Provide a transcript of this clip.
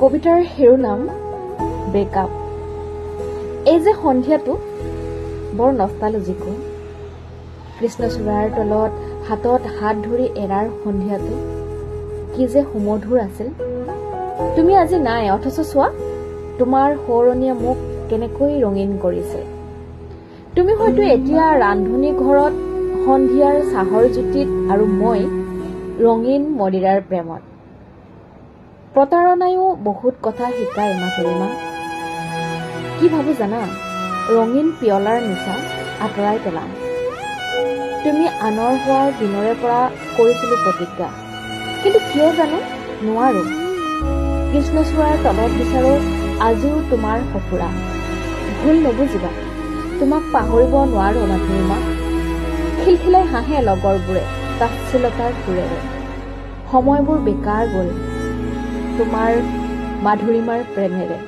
কবিতাৰ শিৰোনাম ব্ৰেকআপ এই যে সন্ধিয়াটো বৰ নষ্টালজিকো। কৃষ্ণচূড়াৰ তলত হাতত হাত ধৰি এৰাৰ সন্ধিয়াটো কি যে সুমধুৰ আছিল। তুমি আজি নাই অথচ চোৱা তোমাৰ সোঁৱৰণীয়ে মোক কেনেকৈ ৰঙীন কৰিছে। তুমি হয়তো এতিয়া ৰান্ধনী ঘৰত সন্ধিয়াৰ চাহৰ জুতিত আৰু মই ৰঙীন মদিৰাৰ প্ৰেমত। প্ৰতাৰণায়ো বহুত কথা শিকায় মাধুৰীমা কি ভাবো জানা? ৰঙীন পিয়লাৰ নিচা আঁতৰাই পেলাম। তুমি আনৰ হোৱাৰ দিনৰে পৰা কৰিছিলো প্ৰতিজ্ঞা। কিন্তু কিয় জানো? নোৱাৰো। কৃষ্ণচূড়াৰ তলত বিচাৰো আজিও তোমাৰ সফুৰা। ভুল নুবুজিবা। তোমাক পাহৰিব নোৱাৰো মাধুৰীমা খিলখিলাই হাঁহে লগৰবোৰে তাচ্ছিলতাৰ সুৰেৰে। সময়বোৰ বেকাৰ গ'ল। তোমাৰ মাধুৰীমাৰ প্ৰেমেৰে।